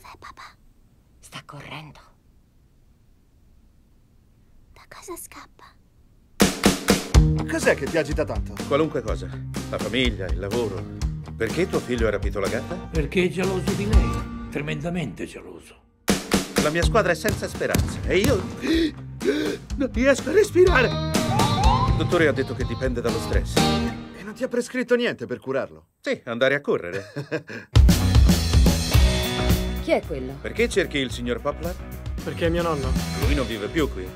Dov'è papà? Sta correndo. Da cosa scappa? Cos'è che ti agita tanto? Qualunque cosa. La famiglia, il lavoro. Perché tuo figlio ha rapito la gatta? Perché è geloso di lei. Tremendamente geloso. La mia squadra è senza speranza e io non riesco a respirare. Il dottore ha detto che dipende dallo stress. E non ti ha prescritto niente per curarlo? Sì, andare a correre. Chi è quello? Perché cerchi il signor Poplar? Perché è mio nonno. Lui non vive più qui.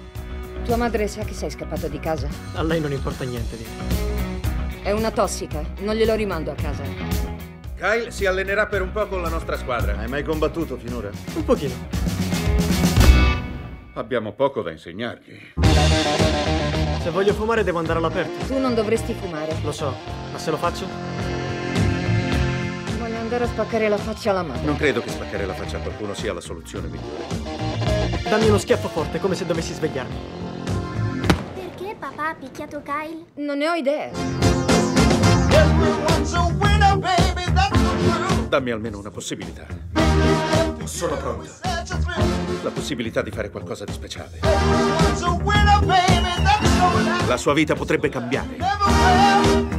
Tua madre sa che sei scappato di casa? A lei non importa niente di È una tossica. Non glielo rimando a casa. Kyle si allenerà per un po' con la nostra squadra. Hai mai combattuto finora? Un pochino. Abbiamo poco da insegnargli. Se voglio fumare devo andare all'aperto. Tu non dovresti fumare. Lo so, ma se lo faccio? Andare a spaccare la faccia alla madre. Non credo che spaccare la faccia a qualcuno sia la soluzione migliore. Dammi uno schiaffo forte, come se dovessi svegliarmi. Perché papà ha picchiato Kyle? Non ne ho idea. Dammi almeno una possibilità. Sono pronto. La possibilità di fare qualcosa di speciale. La sua vita potrebbe cambiare.